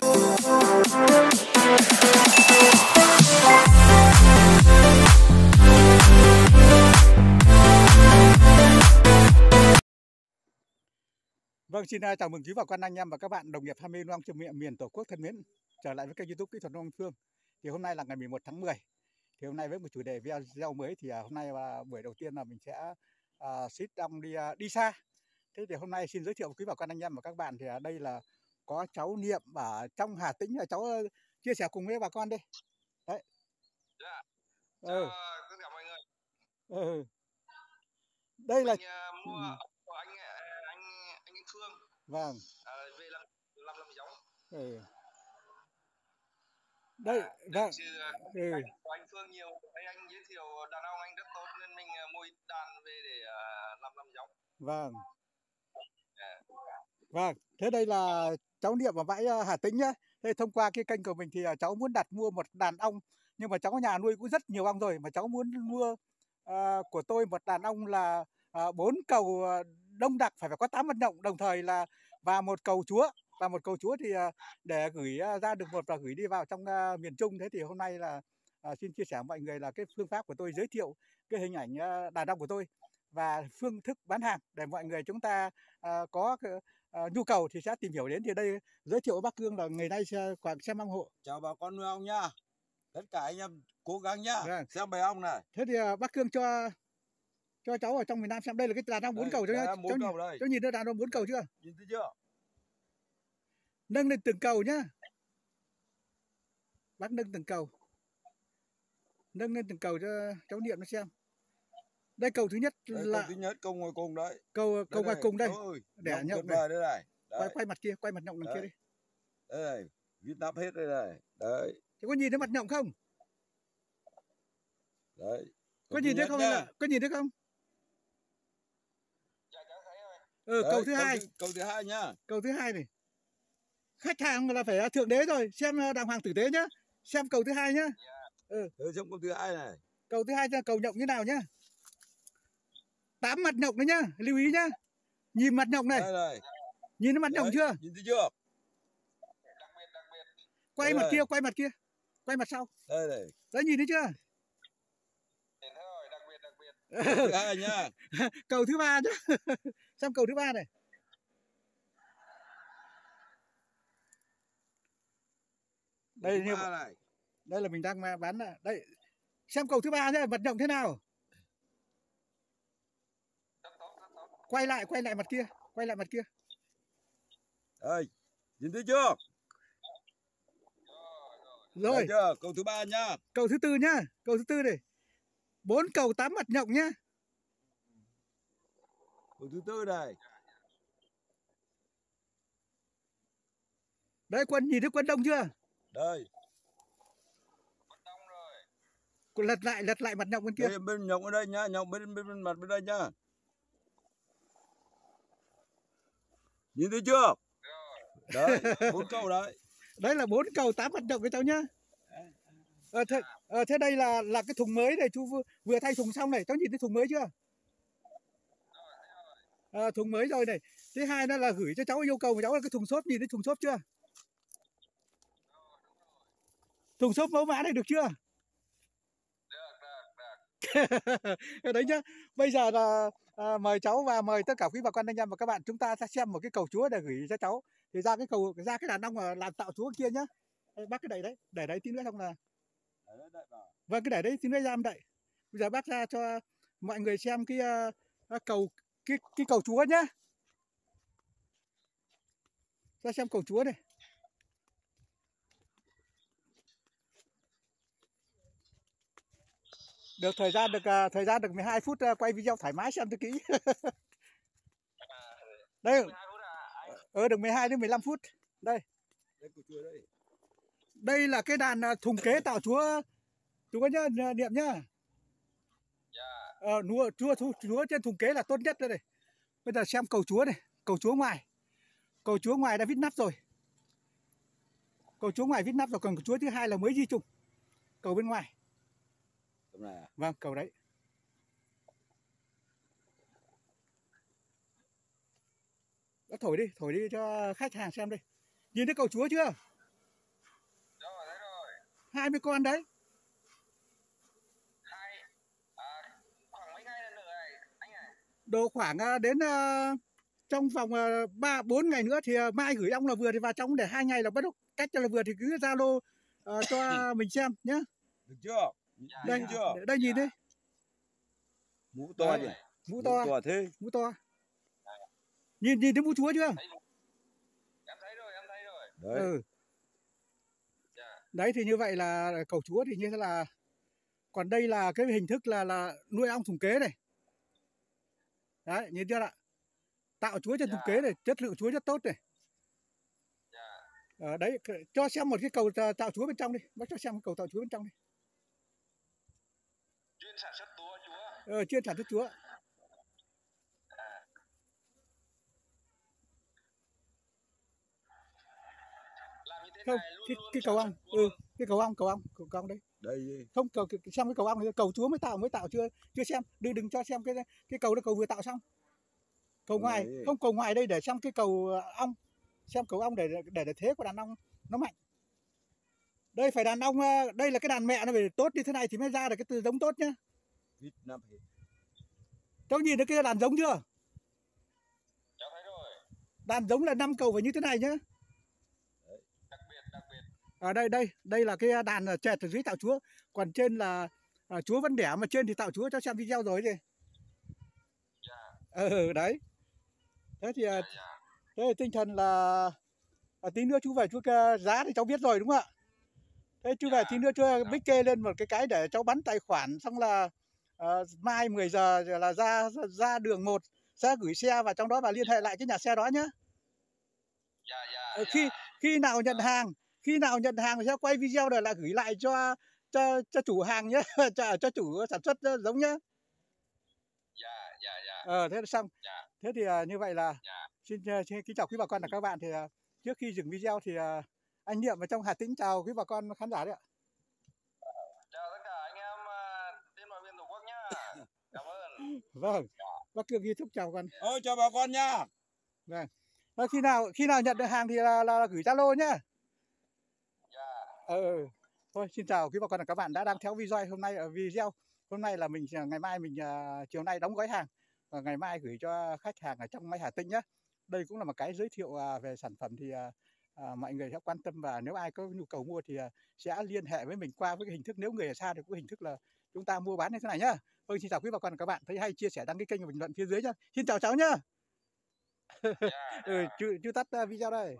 Vâng, xin à, chào mừng quý bà con anh em và các bạn đồng nghiệp ham mê nuôi ong trên miệng miền Tổ quốc thân mến trở lại với kênh YouTube kỹ thuật nông Phương. Thì hôm nay là ngày 11 tháng 10. Thì hôm nay với một chủ đề video mới thì à, hôm nay là buổi đầu tiên là mình sẽ uh, sit down đi uh, đi xa. Thế thì hôm nay xin giới thiệu quý bà con anh em và các bạn thì uh, đây là có cháu Niệm ở trong Hà Tĩnh là cháu uh, chia sẻ cùng với bà con đi. Đấy. Dạ. Ừ. Tất cả mọi người. Ừ. Đây là Mình uh, mua Ừ. của anh ờ, anh anh anh Phương vâng. ờ, về làm làm làm giống. Ừ. Đây, À, vâng. chứ, ờ, Ừ. anh của anh Phương nhiều thấy anh giới thiệu đàn ông anh rất tốt nên mình ờ, mua đàn về để ờ, làm làm giống. Vâng. Vâng, thế đây là cháu Niệm ở bãi ờ, Hà Tĩnh nhá. Thế thông qua cái kênh của mình thì ờ, cháu muốn đặt mua một đàn ong. Nhưng mà cháu ở nhà nuôi cũng rất nhiều ong rồi mà cháu muốn mua uh, của tôi một đàn ong là bốn bốn cầu đông đặc phải phải có 8 mật động. Đồng thời là và một cầu chúa. Và một cầu chúa thì uh, để gửi uh, ra được một và gửi đi vào trong uh, miền Trung. Thế thì hôm nay là uh, xin chia sẻ với mọi người là cái phương pháp của tôi giới thiệu cái hình ảnh uh, đàn ong của tôi và phương thức bán hàng để mọi người chúng ta uh, có uh, ờ, nhu cầu thì sẽ tìm hiểu đến thì đây giới thiệu với bác Cương là người nay sẽ quảng xem ong hộ. chào bà con nuôi ong nhá tất cả anh em cố gắng nhá Vâng. xem bầy ong này Thế thì ờ, bác Cương cho cho cháu ở trong miền Nam xem đây là cái đàn ong bốn cầu cho là bốn cầu đây cháu nhìn thấy đàn ong bốn cầu chưa? nhìn thấy chưa Nâng lên từng cầu nhá. Bác nâng từng cầu. Nâng lên từng cầu cho cháu Niệm nó xem. Đây cầu thứ nhất đây, là câu thứ nhất câu ngồi cùng đấy cầu cầu ngoài cùng đây. Ôi, Để này. vời đây này Quay đấy, quay mặt kia, quay mặt nhộng đằng kia đi. đây này viết nắp hết đây này đấy Cháu có nhìn thấy mặt nhộng không? đấy Có nhìn thấy không? Là, có nhìn thấy không? Dạ. Ừ, Đấy, cầu thứ hai. câu thứ hai nhá cầu thứ hai này khách hàng là phải thượng đế rồi xem ờ, đàng hoàng tử tế nhá xem cầu thứ hai nhá Đấy, xem câu thứ hai này cầu thứ hai là cầu nhộng như nào nhá tám mặt nhộng đấy nhá lưu ý nhá. Nhìn mặt nhộng này. Đây nhìn thấy mặt nhộng chưa? nhìn thấy chưa? Đặc biệt đặc biệt quay Đây mặt này. kia quay mặt kia. Quay mặt sau. Đây này đấy nhìn thấy chưa? Nhá. Cầu thứ ba nhá. Xem cầu thứ ba này. Đây như đây là mình đang bán đây xem cầu thứ ba nhá mặt nhộng thế nào Rất tốt rất tốt. Quay lại quay lại mặt kia quay lại mặt kia. Đây nhìn thấy chưa? Rồi. chưa? Câu thứ ba nhá cầu thứ tư nhá cầu thứ tư này. Bốn cầu tám mặt nhộng nhá. Câu thứ tư này. Đấy quân nhìn thấy quân đông chưa? Đây. Bất đông rồi. Quân lật lại lật lại mặt nhộng bên kia. Đây bên nhộng ở đây nhá nhộng bên bên, bên mặt bên đây nhá nhìn thấy chưa? Đấy bốn câu đấy. Đấy là bốn cầu tám mặt nhộng với cháu nhá. Ờ, thế, ờ, thế đây là là cái thùng mới này chú vừa, vừa thay thùng xong này cháu nhìn thấy thùng mới chưa? Ờ, thùng mới rồi này. Thứ hai đó là gửi cho cháu yêu cầu của cháu là cái thùng xốp nhìn thấy thùng xốp chưa? Thùng xốp mẫu mã này được chưa Được được được. Cái đấy nhá. Bây giờ là à, mời cháu và mời tất cả quý bà con anh em và các bạn chúng ta sẽ xem một cái cầu chúa để gửi cho cháu. Thì ra cái cầu ra cái đàn ong mà làm tạo chúa kia nhá. Bác cái đẩy đấy để đấy tí nữa xong là vâng cái để đấy tí nữa ra em đậy bây giờ bác ra cho mọi người xem cái à, cầu cái cái cầu chúa nhá. Ra xem cầu chúa này được thời gian được à, thời gian được 12 phút à, quay video thoải mái xem cho kỹ. Đây. 12 phút à? Ờ được 12 đến 15 phút. Đây. Đây là cái đàn thùng kế tạo chúa. Chúa nhá n- niệm nhá. Dạ. ờ, núa chúa, chúa chúa trên thùng kế là tốt nhất đây này. Bây giờ xem cầu chúa này cầu chúa ngoài. Cầu chúa ngoài đã vít nắp rồi. Cầu chúa ngoài vít nắp rồi còn cầu chúa thứ hai là mới di trùng. Cầu bên ngoài Tầm này à? vâng cầu đấy. Đã thổi đi thổi đi cho khách hàng xem đây nhìn thấy cầu chúa chưa? 20 con đấy. Hai à, khoảng mấy ngày nữa này anh này độ khoảng à, đến à, trong vòng à, ba bốn ngày nữa thì à, mai gửi ông là vừa thì vào trong để hai ngày là bắt đầu cách cho là vừa thì cứ zalo à, cho mình xem nhé được chưa đây Nhìn chưa? Đây nhìn đi. Mũ to Đấy. nhỉ? Mũ mũ to. to thế. Mũ to. Nhìn nhìn thấy mũ chúa chưa? Em thấy rồi em thấy rồi. Đấy. Ừ dạ. Đấy thì như vậy là cầu chúa thì như thế là còn đây là cái hình thức là là nuôi ong thùng kế này. Đấy nhìn chưa ạ? Tạo chuối trên thùng kế này chất lượng chuối rất tốt này. Dạ. Ở đấy cho xem một cái cầu tạo chuối bên trong đi. Bác cho xem cái cầu tạo chuối bên trong đi chuyên sản xuất tua chúa. Ờ, chuyên sản xuất chúa. Làm như thế không này luôn cái, cái cầu ong. ừ cái cầu ong cầu ong cầu, ong đấy. Đây không cầu xem cái cầu ong này cầu chúa mới tạo mới tạo chưa chưa xem. Đừng đừng cho xem cái cái cầu đó cầu vừa tạo xong. Cầu ngoài không cầu ngoài đây để xem cái cầu ờ, ong. Xem cầu ong để để để thế của đàn ong nó mạnh đây phải đàn ong ờ, đây là cái đàn mẹ nó phải tốt như thế này thì mới ra được cái từ giống tốt nhá. Vít năm cháu nhìn thấy cái đàn giống chưa? Cháu thấy rồi. Đàn giống là năm cầu phải như thế này nhá. Đặc biệt đặc biệt. Ở đây đây đây là cái đàn ờ, chẹt ở dưới tạo chúa. Còn trên là à, chúa vẫn đẻ mà trên thì tạo chúa cho xem video rồi gì dạ. Ờ đấy. Thế thì ờ, dạ dạ. thế thì tinh thần là à, tí nữa chú về chú kê- giá thì cháu biết rồi đúng không ạ thế chú về Dạ. tí nữa chú bích kê lên một cái cái để cháu bắn tài khoản xong là ờ, mai 10 giờ là ra ra đường một sẽ gửi xe và trong đó và liên hệ lại cái nhà xe đó nhé dạ dạ Ờ, dạ. khi khi nào nhận hàng khi nào nhận hàng thì sẽ quay video để là gửi lại cho cho cho chủ hàng nhé cho, cho chủ sản xuất giống nhé ờ thế là xong. Thế thì à, như vậy là xin, xin kính chào quý bà con và các bạn thì à, trước khi dừng video thì à, anh Niệm ở trong Hà Tĩnh chào quý bà con khán giả đấy ạ. Chào tất cả anh em à, trên mọi miền tổ quốc nhá. Cảm ơn. Vâng bác Cương ghi chúc chào con. Ôi chào bà con nha. Và khi nào khi nào nhận được hàng thì là, là, là gửi Zalo nhá. Dạ. Ờ ừ. thôi xin chào quý bà con và các bạn đã đang theo video hôm nay ở video. Hôm nay là mình ngày mai mình à, chiều nay đóng gói hàng. Và ngày mai gửi cho khách hàng ở trong máy Hà Tĩnh nhé đây cũng là một cái giới thiệu à, về sản phẩm thì à, à, mọi người sẽ quan tâm và nếu ai có nhu cầu mua thì à, sẽ liên hệ với mình qua với cái hình thức nếu người ở xa thì có hình thức là chúng ta mua bán như thế này nhá. Vâng xin chào quý bà con và các bạn thấy hay chia sẻ đăng ký kênh và bình luận phía dưới nhá. Xin chào cháu nhá. Dạ ừ, chú, chú tắt à, video đây